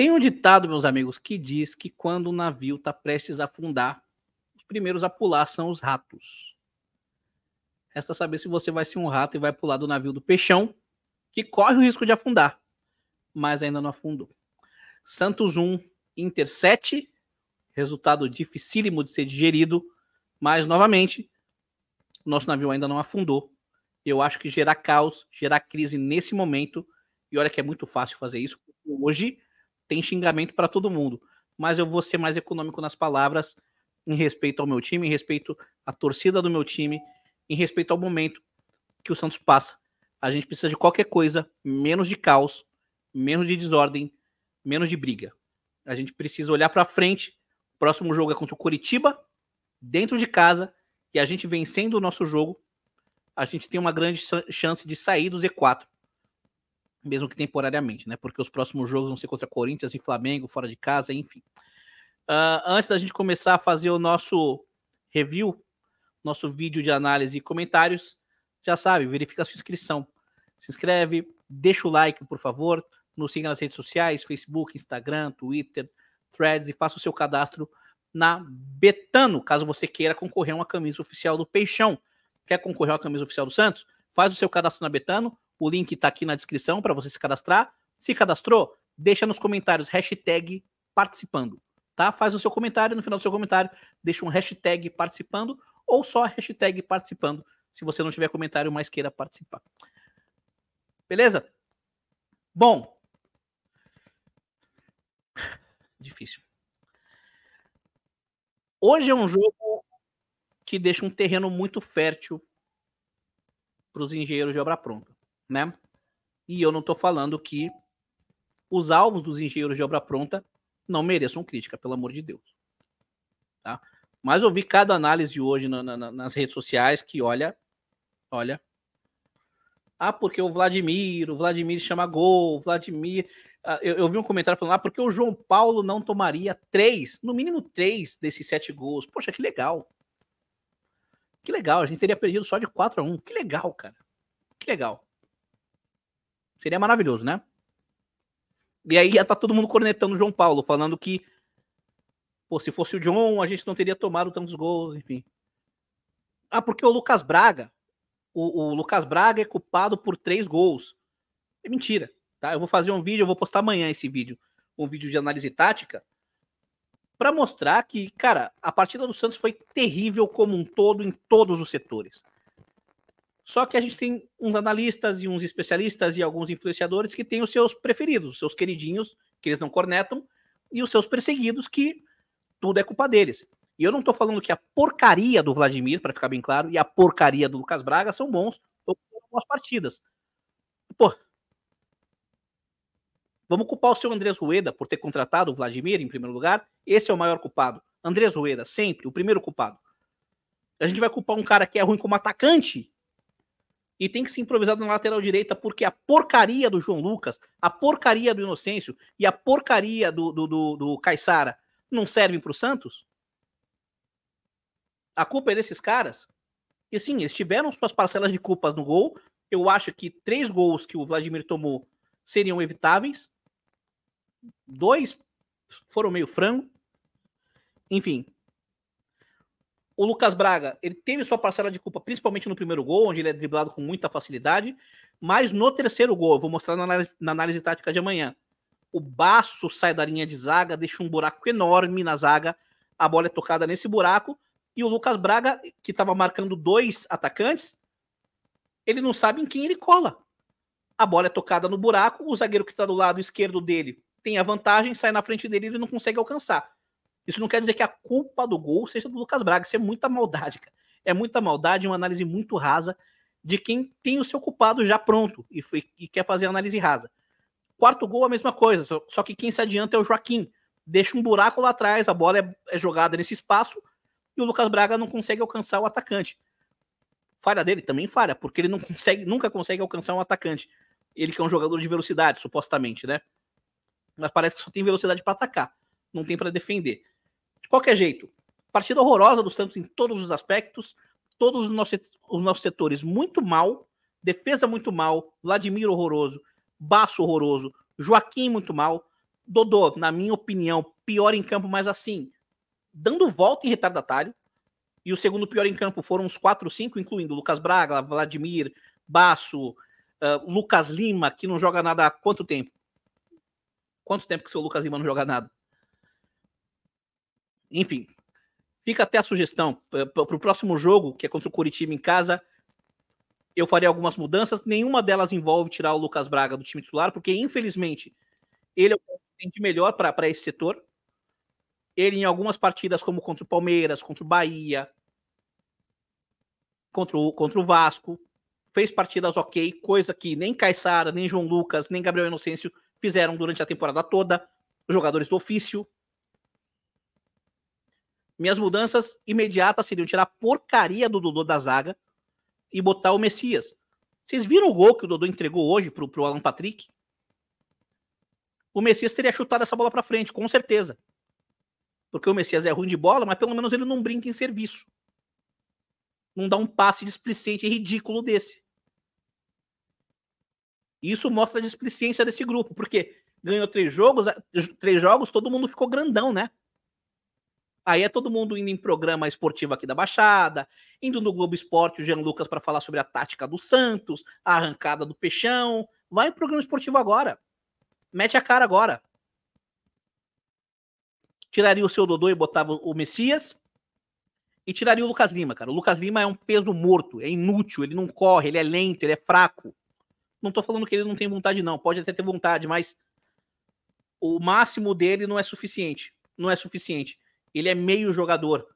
Tem um ditado, meus amigos, que diz que quando o navio está prestes a afundar, os primeiros a pular são os ratos. Resta saber se você vai ser um rato e vai pular do navio do peixão, que corre o risco de afundar, mas ainda não afundou. Santos 1, Inter 7, resultado dificílimo de ser digerido, mas novamente, nosso navio ainda não afundou. Eu acho que gerar caos, gerar crise nesse momento, e olha que é muito fácil fazer isso, hoje tem xingamento para todo mundo, mas eu vou ser mais econômico nas palavras em respeito ao meu time, em respeito à torcida do meu time, em respeito ao momento que o Santos passa. A gente precisa de qualquer coisa, menos de caos, menos de desordem, menos de briga. A gente precisa olhar para frente. O próximo jogo é contra o Curitiba, dentro de casa, e a gente vencendo o nosso jogo, a gente tem uma grande chance de sair do Z4 mesmo que temporariamente, né? Porque os próximos jogos vão ser contra Corinthians e Flamengo, fora de casa, enfim. Uh, antes da gente começar a fazer o nosso review, nosso vídeo de análise e comentários, já sabe, verifica a sua inscrição. Se inscreve, deixa o like, por favor, nos siga nas redes sociais, Facebook, Instagram, Twitter, Threads e faça o seu cadastro na Betano, caso você queira concorrer a uma camisa oficial do Peixão. Quer concorrer a uma camisa oficial do Santos? Faz o seu cadastro na Betano, o link está aqui na descrição para você se cadastrar. Se cadastrou, deixa nos comentários hashtag participando. Tá? Faz o seu comentário, no final do seu comentário, deixa um hashtag participando ou só hashtag participando, se você não tiver comentário, mas queira participar. Beleza? Bom. Difícil. Hoje é um jogo que deixa um terreno muito fértil para os engenheiros de obra pronta né? E eu não estou falando que os alvos dos engenheiros de obra pronta não mereçam crítica, pelo amor de Deus. Tá? Mas eu vi cada análise hoje na, na, nas redes sociais que, olha, olha. Ah, porque o Vladimir, o Vladimir chama gol, o Vladimir. Ah, eu, eu, vi um comentário falando, ah, porque o João Paulo não tomaria três, no mínimo três desses sete gols. Poxa, que legal. Que legal, a gente teria perdido só de 4 a 1 Que legal, cara. Que legal. Seria maravilhoso, né? E aí ia estar tá todo mundo cornetando o João Paulo, falando que, pô, se fosse o John, a gente não teria tomado tantos gols, enfim. Ah, porque o Lucas Braga, o, o Lucas Braga é culpado por três gols. É mentira, tá? Eu vou fazer um vídeo, eu vou postar amanhã esse vídeo, um vídeo de análise tática, para mostrar que, cara, a partida do Santos foi terrível como um todo em todos os setores. Só que a gente tem uns analistas e uns especialistas e alguns influenciadores que têm os seus preferidos, os seus queridinhos, que eles não cornetam, e os seus perseguidos, que tudo é culpa deles. E eu não tô falando que a porcaria do Vladimir, para ficar bem claro, e a porcaria do Lucas Braga são bons, ou boas partidas. Pô, vamos culpar o seu Andrés Rueda por ter contratado o Vladimir em primeiro lugar? Esse é o maior culpado. Andrés Rueda, sempre, o primeiro culpado. A gente vai culpar um cara que é ruim como atacante e tem que ser improvisado na lateral direita, porque a porcaria do João Lucas, a porcaria do Inocêncio e a porcaria do, do, do, do Caissara não servem para o Santos? A culpa é desses caras? E sim, eles tiveram suas parcelas de culpas no gol. Eu acho que três gols que o Vladimir tomou seriam evitáveis. Dois foram meio frango. Enfim, o Lucas Braga, ele teve sua parcela de culpa, principalmente no primeiro gol, onde ele é driblado com muita facilidade, mas no terceiro gol, eu vou mostrar na análise, na análise tática de amanhã, o Baço sai da linha de zaga, deixa um buraco enorme na zaga, a bola é tocada nesse buraco, e o Lucas Braga, que estava marcando dois atacantes, ele não sabe em quem ele cola. A bola é tocada no buraco, o zagueiro que está do lado esquerdo dele tem a vantagem, sai na frente dele e ele não consegue alcançar. Isso não quer dizer que a culpa do gol seja do Lucas Braga. Isso é muita maldade, cara. É muita maldade, uma análise muito rasa de quem tem o seu culpado já pronto e, foi, e quer fazer análise rasa. Quarto gol, a mesma coisa, só, só, que quem se adianta é o Joaquim. Deixa um buraco lá atrás, a bola é, é jogada nesse espaço e o Lucas Braga não consegue alcançar o atacante. Falha dele também falha, porque ele não consegue, nunca consegue alcançar um atacante. Ele que é um jogador de velocidade, supostamente, né? Mas parece que só tem velocidade para atacar, não tem para defender. De qualquer jeito, partida horrorosa do Santos em todos os aspectos, todos os nossos, os nossos setores muito mal, defesa muito mal, Vladimir horroroso, Baço horroroso, Joaquim muito mal, Dodô, na minha opinião, pior em campo, mas assim, dando volta em retardatário. E o segundo pior em campo foram os 4, 5, incluindo Lucas Braga, Vladimir, Baço, uh, Lucas Lima, que não joga nada há quanto tempo? Quanto tempo que o seu Lucas Lima não joga nada? Enfim, fica até a sugestão. Para o próximo jogo, que é contra o Curitiba em casa, eu farei algumas mudanças. Nenhuma delas envolve tirar o Lucas Braga do time titular, porque infelizmente ele é o que melhor para esse setor. Ele, em algumas partidas, como contra o Palmeiras, contra o Bahia, contra o, contra o Vasco, fez partidas ok, coisa que nem Caissara, nem João Lucas, nem Gabriel Inocêncio fizeram durante a temporada toda. Jogadores do ofício. Minhas mudanças imediatas seriam tirar a porcaria do Dodô da zaga e botar o Messias. Vocês viram o gol que o Dodô entregou hoje pro, pro Alan Patrick? O Messias teria chutado essa bola para frente, com certeza. Porque o Messias é ruim de bola, mas pelo menos ele não brinca em serviço. Não dá um passe displicente e ridículo desse. Isso mostra a displicência desse grupo, porque ganhou três jogos, três jogos, todo mundo ficou grandão, né? Aí é todo mundo indo em programa esportivo aqui da Baixada, indo no Globo Esporte, o Jean Lucas para falar sobre a tática do Santos, a arrancada do Peixão. Vai em programa esportivo agora. Mete a cara agora. Tiraria o seu Dodô e botava o Messias. E tiraria o Lucas Lima, cara. O Lucas Lima é um peso morto, é inútil, ele não corre, ele é lento, ele é fraco. Não tô falando que ele não tem vontade, não. Pode até ter vontade, mas o máximo dele não é suficiente. Não é suficiente. Ele é meio jogador.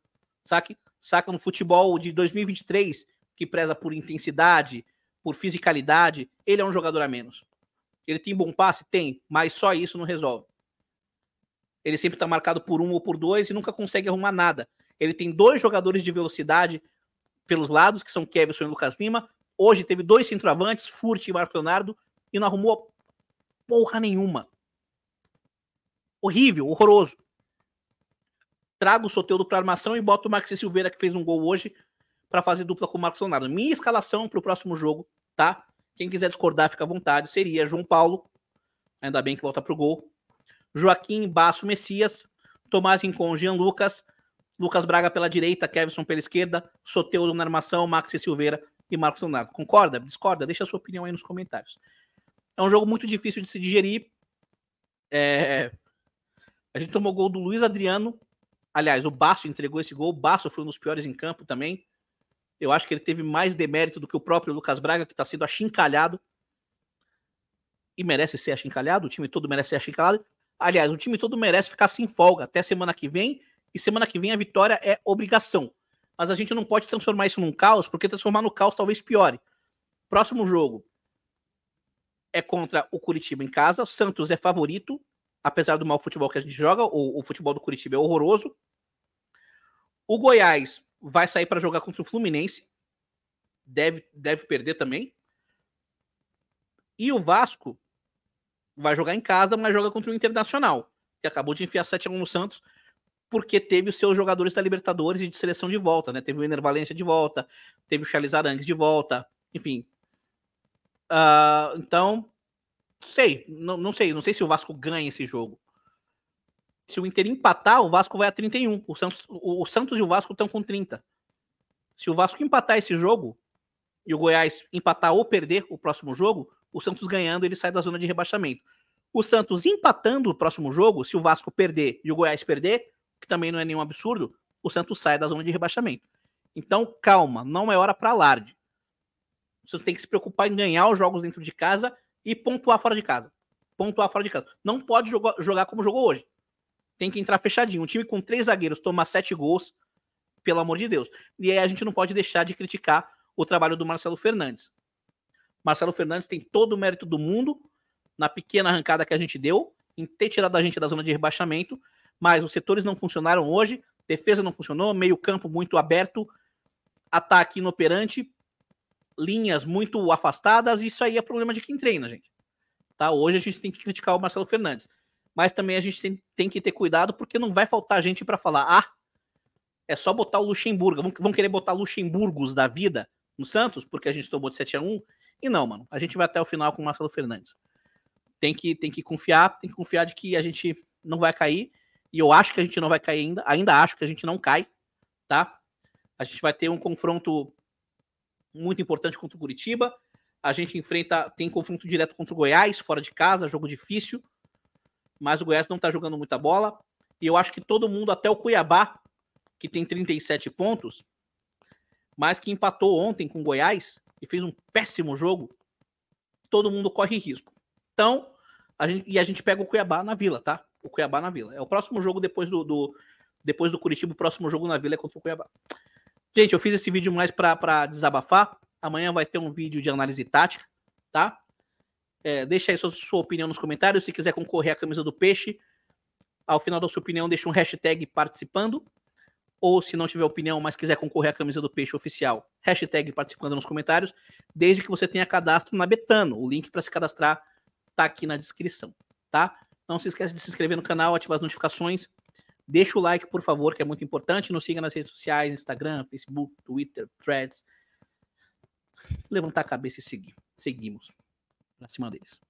Saca? Saca no futebol de 2023, que preza por intensidade, por fisicalidade, ele é um jogador a menos. Ele tem bom passe? Tem, mas só isso não resolve. Ele sempre está marcado por um ou por dois e nunca consegue arrumar nada. Ele tem dois jogadores de velocidade pelos lados, que são Kevson e Lucas Lima. Hoje teve dois centroavantes, Furt e Marco Leonardo, e não arrumou porra nenhuma. Horrível, horroroso. Trago o Soteudo para armação e boto o Maxi Silveira, que fez um gol hoje, para fazer dupla com o Marcos Leonardo. Minha escalação para o próximo jogo, tá? Quem quiser discordar, fica à vontade. Seria João Paulo, ainda bem que volta pro gol. Joaquim Basso Messias, Tomás Rincon, Jean Lucas, Lucas Braga pela direita, Kevson pela esquerda, Soteudo na armação, Maxi Silveira e Marcos Leonardo. Concorda? Discorda? Deixa a sua opinião aí nos comentários. É um jogo muito difícil de se digerir. É... A gente tomou gol do Luiz Adriano. Aliás, o Basso entregou esse gol. O Basso foi um dos piores em campo também. Eu acho que ele teve mais demérito do que o próprio Lucas Braga, que está sendo achincalhado. E merece ser achincalhado. O time todo merece ser achincalhado. Aliás, o time todo merece ficar sem folga até semana que vem. E semana que vem a vitória é obrigação. Mas a gente não pode transformar isso num caos, porque transformar no caos talvez piore. Próximo jogo é contra o Curitiba em casa. Santos é favorito, apesar do mau futebol que a gente joga. O, o futebol do Curitiba é horroroso. O Goiás vai sair para jogar contra o Fluminense. Deve, deve perder também. E o Vasco vai jogar em casa, mas joga contra o Internacional, que acabou de enfiar 7 x no Santos, porque teve os seus jogadores da Libertadores e de seleção de volta, né? Teve o Ener Valência de volta, teve o Charles Arangues de volta, enfim. Uh, então, sei, não, não sei, não sei se o Vasco ganha esse jogo. Se o Inter empatar, o Vasco vai a 31. O Santos, o, o Santos e o Vasco estão com 30. Se o Vasco empatar esse jogo e o Goiás empatar ou perder o próximo jogo, o Santos ganhando, ele sai da zona de rebaixamento. O Santos empatando o próximo jogo, se o Vasco perder e o Goiás perder, que também não é nenhum absurdo, o Santos sai da zona de rebaixamento. Então, calma, não é hora para alarde. Você tem que se preocupar em ganhar os jogos dentro de casa e pontuar fora de casa. Pontuar fora de casa. Não pode jogar, jogar como jogou hoje tem que entrar fechadinho. Um time com três zagueiros tomar sete gols, pelo amor de Deus. E aí a gente não pode deixar de criticar o trabalho do Marcelo Fernandes. Marcelo Fernandes tem todo o mérito do mundo na pequena arrancada que a gente deu, em ter tirado a gente da zona de rebaixamento, mas os setores não funcionaram hoje, defesa não funcionou, meio-campo muito aberto, ataque inoperante, linhas muito afastadas, isso aí é problema de quem treina, gente. Tá? Hoje a gente tem que criticar o Marcelo Fernandes mas também a gente tem, tem que ter cuidado porque não vai faltar gente para falar, ah, é só botar o Luxemburgo, vão, vão querer botar Luxemburgos da vida no Santos, porque a gente tomou de 7 a 1 e não, mano, a gente vai até o final com o Marcelo Fernandes. tem que, tem que confiar, tem que confiar de que a gente não vai cair. E eu acho que a gente não vai cair ainda. Ainda acho que a gente não cai, tá? A gente vai ter um confronto muito importante contra o Curitiba. A gente enfrenta, tem confronto direto contra o Goiás, fora de casa, jogo difícil. Mas o Goiás não tá jogando muita bola. E eu acho que todo mundo, até o Cuiabá, que tem 37 pontos, mas que empatou ontem com o Goiás e fez um péssimo jogo, todo mundo corre risco. Então, a gente, e a gente pega o Cuiabá na Vila, tá? O Cuiabá na Vila. É o próximo jogo depois do, do depois do Curitiba, o próximo jogo na Vila é contra o Cuiabá. Gente, eu fiz esse vídeo mais para desabafar. Amanhã vai ter um vídeo de análise tática, tá? É, deixa aí sua, sua opinião nos comentários. Se quiser concorrer à camisa do peixe, ao final da sua opinião, deixa um hashtag participando. Ou se não tiver opinião, mas quiser concorrer à camisa do peixe oficial, hashtag participando nos comentários, desde que você tenha cadastro na Betano. O link para se cadastrar tá aqui na descrição, tá? Não se esqueça de se inscrever no canal, ativar as notificações Deixa o like, por favor, que é muito importante. Nos siga nas redes sociais, Instagram, Facebook, Twitter, Threads. Levantar a cabeça e seguir. Seguimos. Pra cima deles.